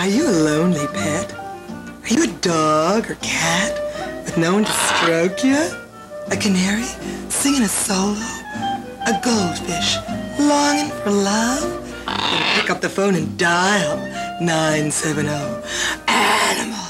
Are you a lonely pet? Are you a dog or cat with no one to stroke you? A canary singing a solo? A goldfish longing for love? Then pick up the phone and dial 970 Animal.